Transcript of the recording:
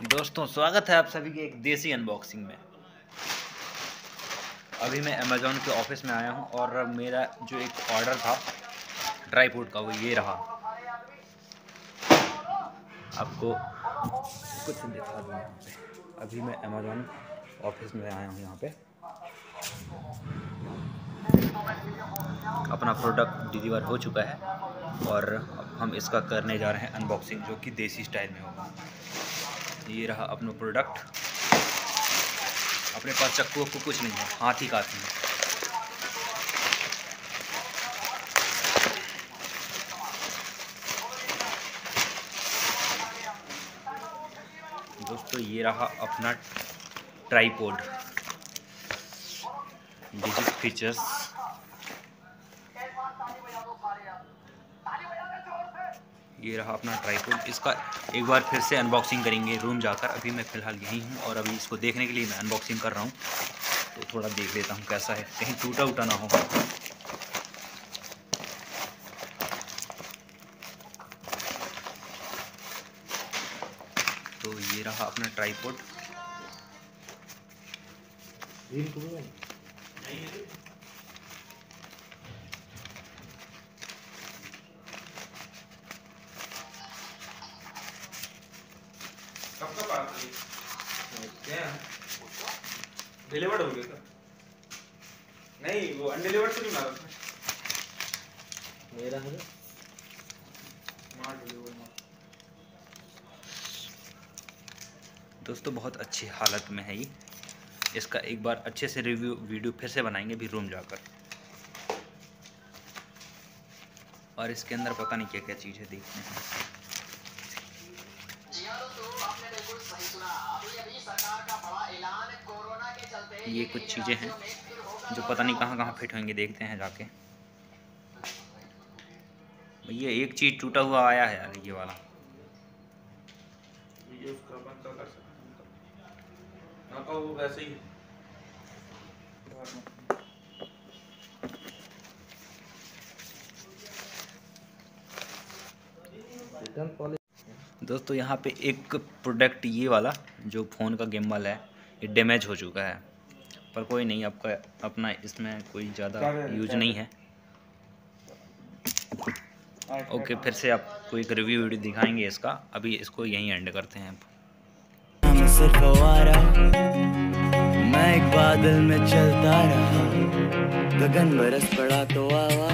दोस्तों, स्वागत है आप सभी के एक देसी अनबॉक्सिंग में। अभी मैं अमेज़ोन के ऑफ़िस में आया हूँ और मेरा जो एक ऑर्डर था ड्राई फ्रूट का, वो ये रहा। आपको कुछ दिखा दूँ यहाँ पे। अभी मैं अमेज़ोन ऑफ़िस में आया हूँ यहाँ पे। अपना प्रोडक्ट डिलीवर हो चुका है और हम इसका करने जा रहे हैं अनबॉक्सिंग जो कि देसी स्टाइल में होगा। ये रहा अपना प्रोडक्ट अपने पास चक्कू वक्कू कुछ नहीं है, हाथ ही काफ़ी है। दोस्तों, ये रहा अपना ट्राईपोड डिजिट फीचर्स ये रहा अपना ट्राईपोड इसका एक बार फिर से अनबॉक्सिंग करेंगे रूम जाकर। अभी मैं फ़िलहाल यहीं हूँ और अभी इसको देखने के लिए मैं अनबॉक्सिंग कर रहा हूँ। तो थोड़ा देख लेता हूँ कैसा है। कहीं टूटा उटा ना हो। तो ये रहा अपना ट्राईपोड क्या डिलीवर्ड हो गया नहीं वो अनडिलीवर्ड तो नहीं मारा उसने। मेरा है मार डिलीवर्ड मार। दोस्तों बहुत अच्छी हालत में है ये। इसका एक बार अच्छे से रिव्यू वीडियो फिर से बनाएँगे भी रूम जाकर। और इसके अंदर पता नहीं क्या क्या चीज़ है देखते हैं। ये कुछ चीज़ें हैं जो पता नहीं कहाँ कहाँ फिट होंगे देखते हैं जाके। भैया एक चीज़ टूटा हुआ आया है यार ये वाला। ये उसका बंद कर सकते हैं ना तो वैसे ही दोस्तों यहाँ पे एक प्रोडक्ट ये वाला जो फ़ोन का गिम्बल है ये डैमेज हो चुका है। पर कोई नहीं आपका अपना इसमें कोई ज़्यादा यूज़ नहीं है। ओके फिर से आपको एक रिव्यू वीडियो दिखाएँगे इसका। अभी इसको यहीं एंड करते हैं मैं सिर्फ़ आवारा मैं एक बादल में चलता रहा। गगन बरस पड़ा तो आवा।